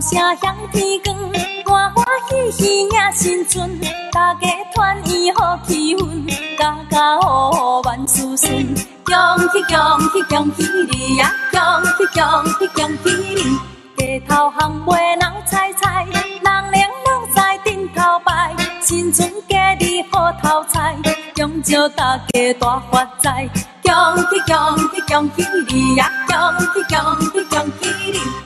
声响天光，欢欢喜喜迎新春，大家团圆好气氛，家家户户万事顺。恭喜恭喜恭喜你呀！恭喜恭喜恭喜你！街头巷尾人猜猜，人人拢在顶头摆，新春佳日好头彩，恭祝大家大发财。恭喜恭喜恭喜你呀！恭喜恭喜恭喜你！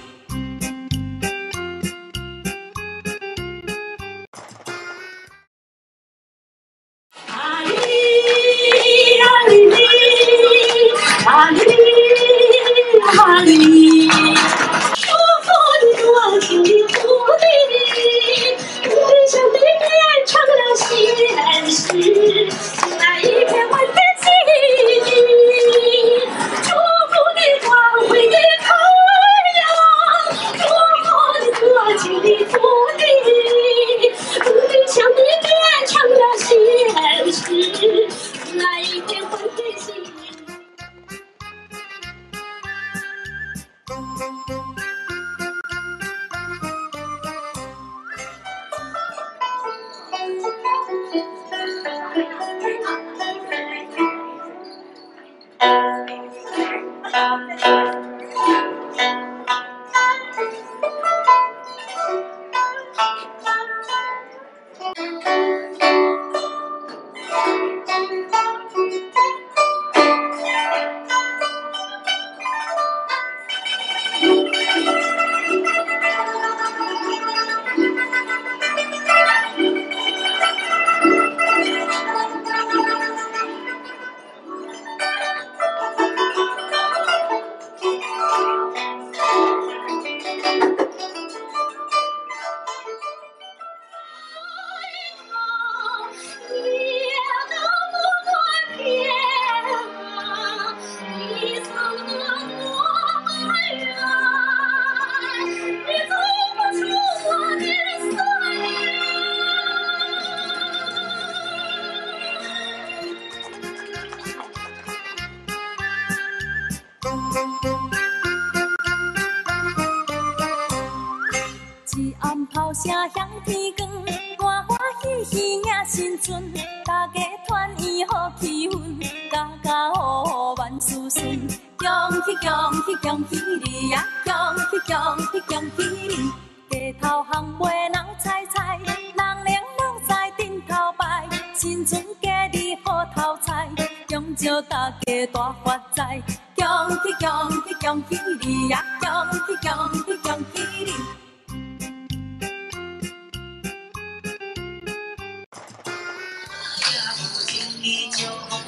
声响天光，欢欢喜喜迎新春，大家团圆好气氛，家家户户万事顺。恭喜恭喜恭喜你呀！恭喜恭喜恭喜你！街头巷尾人猜猜，人人拢在顶头摆，新春佳日好头彩，恭祝大家大发财。恭喜恭喜恭喜你呀！恭喜恭喜恭喜。